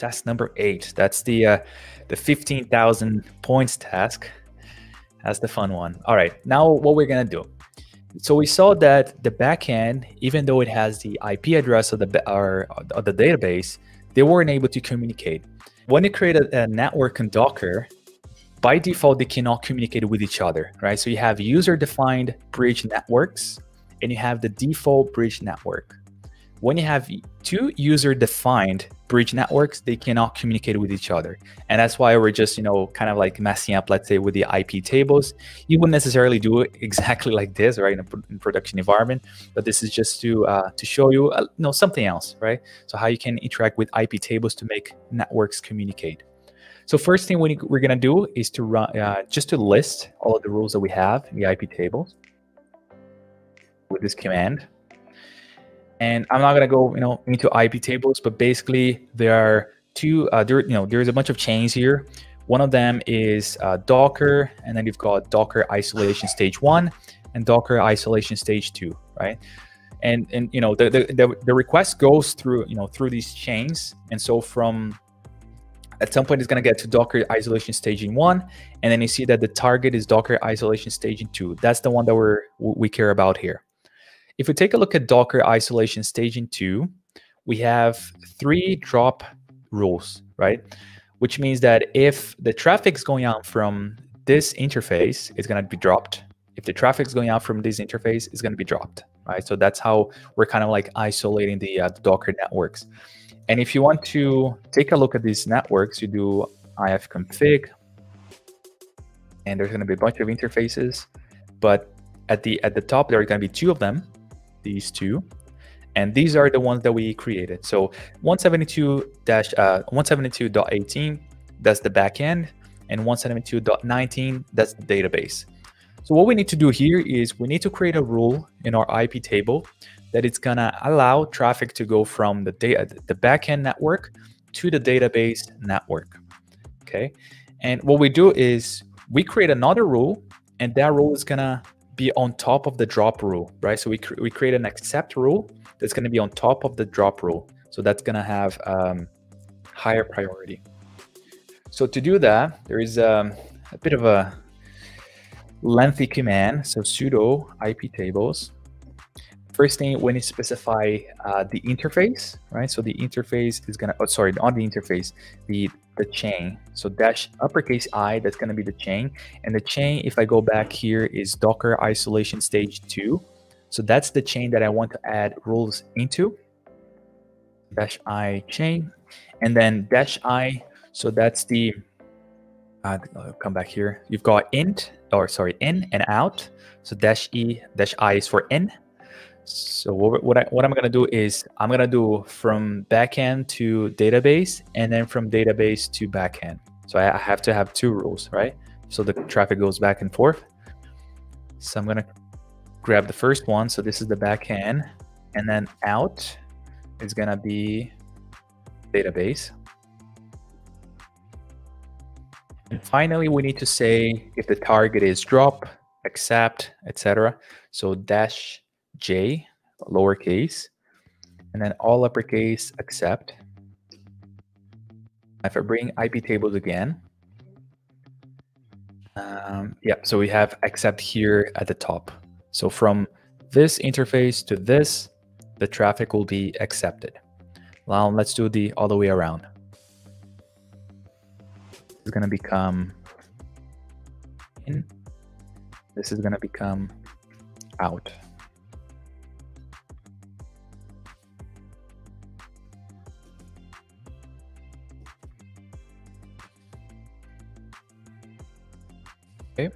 task number eight. That's the uh, the 15,000 points task. That's the fun one. All right, now what we're gonna do. So we saw that the backend, even though it has the IP address of the of the database, they weren't able to communicate. When you create a, a network in Docker, by default they cannot communicate with each other, right? So you have user-defined bridge networks, and you have the default bridge network. When you have two user-defined bridge networks, they cannot communicate with each other. And that's why we're just, you know, kind of like messing up, let's say, with the IP tables. You wouldn't necessarily do it exactly like this, right, in a in production environment. But this is just to uh, to show you, uh, you know, something else, right? So how you can interact with IP tables to make networks communicate. So first thing we, we're going to do is to run, uh, just to list all of the rules that we have in the IP tables with this command. And I'm not gonna go, you know, into IP tables, but basically there are two, uh, there, you know, there's a bunch of chains here. One of them is uh, Docker, and then you've got Docker isolation stage one and Docker isolation stage two, right? And and you know the, the the request goes through you know through these chains, and so from at some point it's going to get to Docker isolation staging one, and then you see that the target is Docker isolation staging two. That's the one that we're we care about here. If we take a look at Docker isolation staging two, we have three drop rules, right? Which means that if the traffic is going out from this interface, it's going to be dropped. If the traffic is going out from this interface, it's going to be dropped, right? So that's how we're kind of like isolating the, uh, the Docker networks. And if you want to take a look at these networks, you do ifconfig, and there's going to be a bunch of interfaces. But at the at the top, there are going to be two of them these two. And these are the ones that we created. So 172 dash uh, 172.18, that's the backend, and 172.19, that's the database. So what we need to do here is we need to create a rule in our IP table that it's gonna allow traffic to go from the data, the backend network to the database network. Okay. And what we do is we create another rule, and that rule is gonna be on top of the drop rule, right? So we, cr we create an accept rule that's going to be on top of the drop rule. So that's going to have um, higher priority. So to do that, there is um, a bit of a lengthy command. So sudo IP tables. First thing, when you specify uh, the interface, right? So the interface is gonna, oh, sorry, on the interface, the the chain. So dash uppercase I, that's going to be the chain. And the chain, if I go back here, is Docker isolation stage two. So that's the chain that I want to add rules into. Dash I chain. And then dash I, so that's the, uh, I'll come back here. You've got int, or sorry, in and out. So dash E, dash I is for in. So what, what, I, what I'm going to do is I'm going to do from backend to database and then from database to backend. So I, I have to have two rules, right? So the traffic goes back and forth. So I'm going to grab the first one. So this is the backend and then out is going to be database. And finally, we need to say if the target is drop, accept, etc. So dash J, lowercase, and then all uppercase accept. If I bring IP tables again, um, yeah, so we have accept here at the top. So from this interface to this, the traffic will be accepted. Now let's do the all the way around. It's going to become in. This is going to become out. Okay,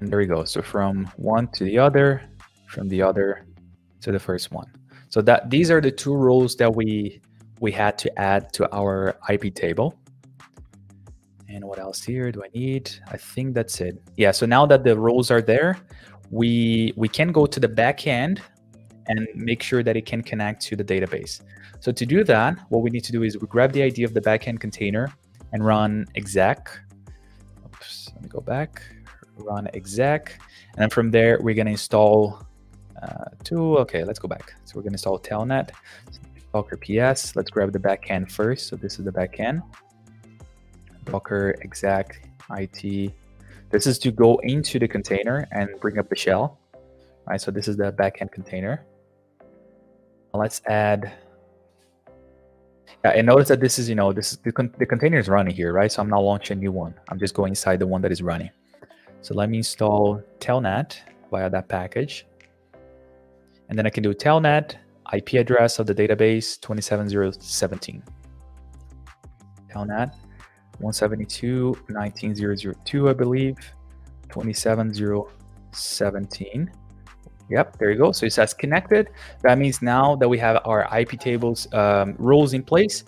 and there we go. So from one to the other, from the other to the first one. So that these are the two rules that we we had to add to our IP table. And what else here do I need? I think that's it. Yeah, so now that the rules are there, we we can go to the back end and make sure that it can connect to the database. So to do that, what we need to do is we grab the ID of the backend container and run exec let me go back, run exec. And then from there, we're going to install uh, two. Okay, let's go back. So we're going to install telnet. Docker PS. Let's grab the backend first. So this is the backend. Docker exec it. This is to go into the container and bring up the shell. All right, so this is the backend container. Let's add. Yeah, and notice that this is, you know, this is the, con the container is running here, right? So I'm not launching a new one. I'm just going inside the one that is running. So let me install telnet via that package. And then I can do telnet, IP address of the database 27017. Telnet 172.19.002, I believe, 27017. Yep, there you go. So it says connected. That means now that we have our IP tables um, rules in place,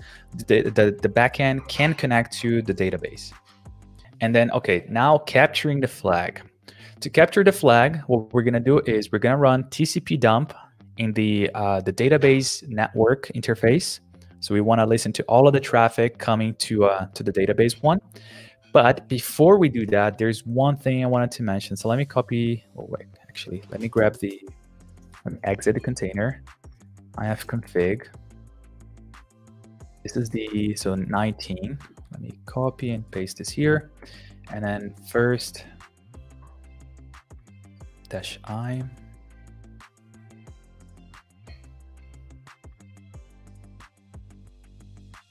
the, the, the backend can connect to the database. And then, okay, now capturing the flag. To capture the flag, what we're gonna do is we're gonna run TCP dump in the uh, the database network interface. So we want to listen to all of the traffic coming to uh, to the database one. But before we do that, there's one thing I wanted to mention. So let me copy. Oh wait, actually, let me grab the. Let me exit the container. ifconfig. This is the so 19. Let me copy and paste this here, and then first dash i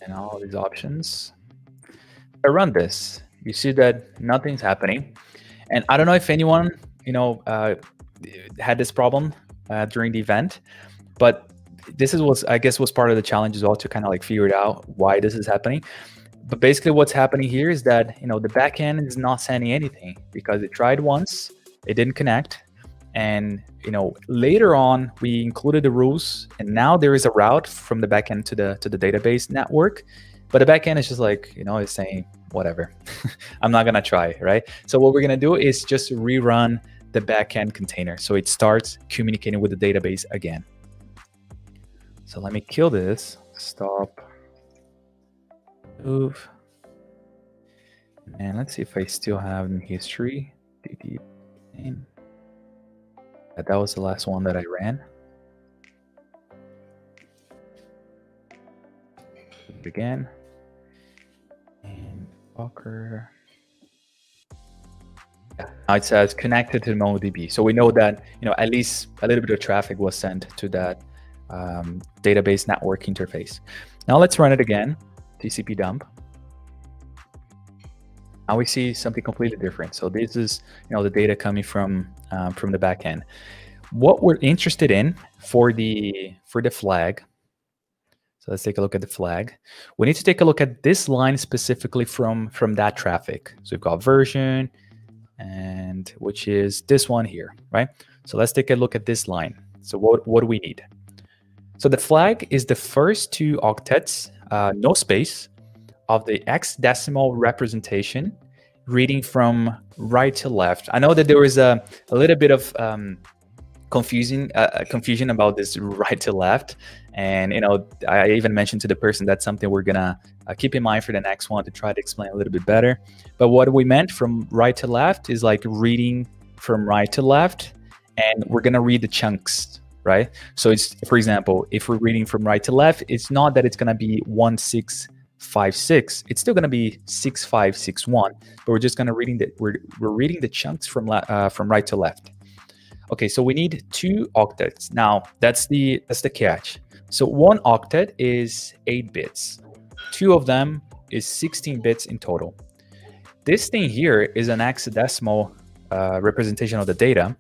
and all these options. I run this, you see that nothing's happening. And I don't know if anyone, you know, uh, had this problem uh, during the event, but this is what I guess was part of the challenge as well to kind of like figure it out why this is happening. But basically, what's happening here is that you know the backend is not sending anything because it tried once, it didn't connect, and you know later on we included the rules, and now there is a route from the backend to the to the database network, but the backend is just like you know it's saying whatever, I'm not gonna try, right? So what we're gonna do is just rerun the backend container so it starts communicating with the database again. So let me kill this. Stop. Move. And let's see if I still have in history. That was the last one that I ran. Again. And Docker. Now it says connected to MongoDB. So we know that you know at least a little bit of traffic was sent to that um, database network interface. Now let's run it again, TCP dump. Now we see something completely different. So this is you know the data coming from um, from the backend. What we're interested in for the for the flag. So let's take a look at the flag. We need to take a look at this line specifically from from that traffic. So we've got version and which is this one here, right? So let's take a look at this line. So what, what do we need? So the flag is the first two octets, uh, no space, of the hexadecimal representation reading from right to left. I know that there was a, a little bit of um, confusing uh, uh, confusion about this right to left, and you know I even mentioned to the person that's something we're gonna uh, keep in mind for the next one to try to explain a little bit better. But what we meant from right to left is like reading from right to left, and we're gonna read the chunks right? So it's, for example, if we're reading from right to left, it's not that it's to be 1656. It's still to be 6561, but we're just to reading the we're, we're reading the chunks from uh, from right to left. Okay, so we need two octets. Now, that's the that's the catch. So one octet is 8 bits. Two of them is 16 bits in total. This thing here is an hexadecimal uh, representation of the data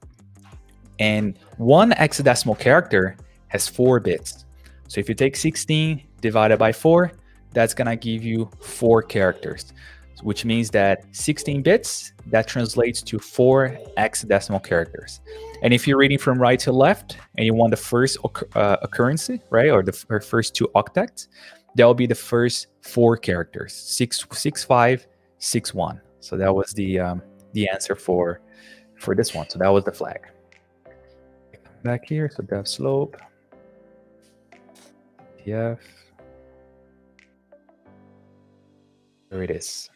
and one hexadecimal character has four bits. So if you take 16 divided by four, that's gonna give you four characters, which means that 16 bits, that translates to four hexadecimal characters. And if you're reading from right to left and you want the first uh, occurrence, right, or the first two octets, that will be the first four characters, six, six, five, six, one. So that was the um, the answer for for this one. So that was the flag back here. So DevSlop, TF. There it is.